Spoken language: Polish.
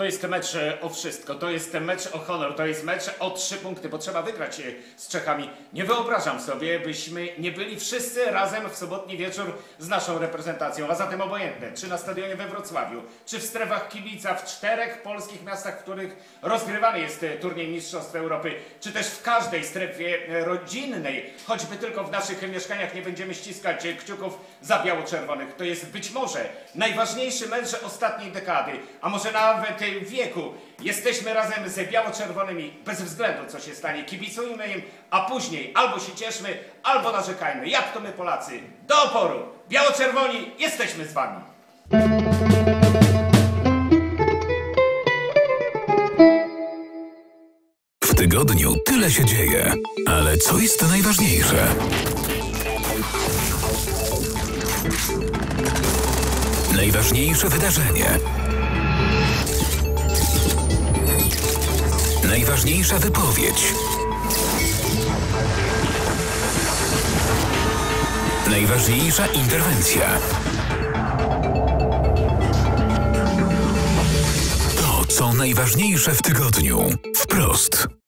To jest mecz e, o wszystko, to jest mecz o honor, to jest mecz o trzy punkty, bo trzeba wygrać e, z Czechami. Nie wyobrażam sobie, byśmy nie byli wszyscy razem w sobotni wieczór z naszą reprezentacją, a zatem obojętne, czy na stadionie we Wrocławiu, czy w strefach kibica w czterech polskich miastach, w których rozgrywany jest e, turniej Mistrzostw Europy, czy też w każdej strefie rodzinnej, choćby tylko w naszych mieszkaniach nie będziemy ściskać kciuków za biało-czerwonych. To jest być może najważniejszy mecz ostatniej dekady, a może nawet wieku. Jesteśmy razem z biało-czerwonymi, bez względu co się stanie. Kibicujmy im, a później albo się cieszmy, albo narzekajmy. Jak to my Polacy? Do oporu! Biało-czerwoni, jesteśmy z wami! W tygodniu tyle się dzieje, ale co jest najważniejsze? Najważniejsze wydarzenie. Najważniejsza wypowiedź. Najważniejsza interwencja. To, co najważniejsze w tygodniu. Wprost.